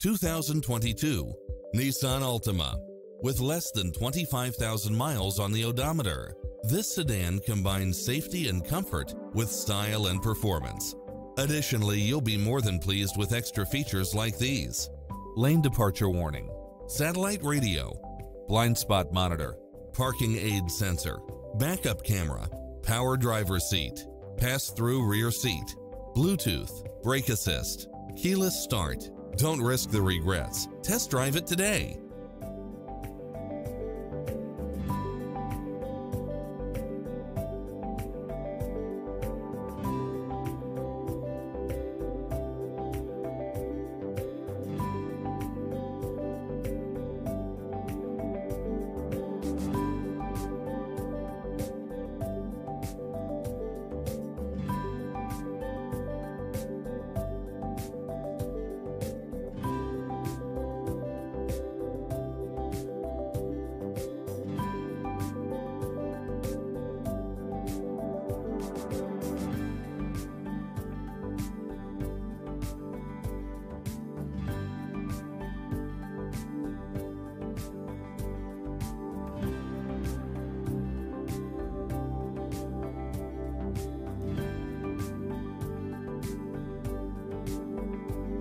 2022 Nissan Altima. With less than 25,000 miles on the odometer, this sedan combines safety and comfort with style and performance. Additionally, you'll be more than pleased with extra features like these. Lane departure warning, satellite radio, blind spot monitor, parking aid sensor, backup camera, power driver seat, pass-through rear seat, Bluetooth, brake assist, keyless start. Don't risk the regrets. Test drive it today.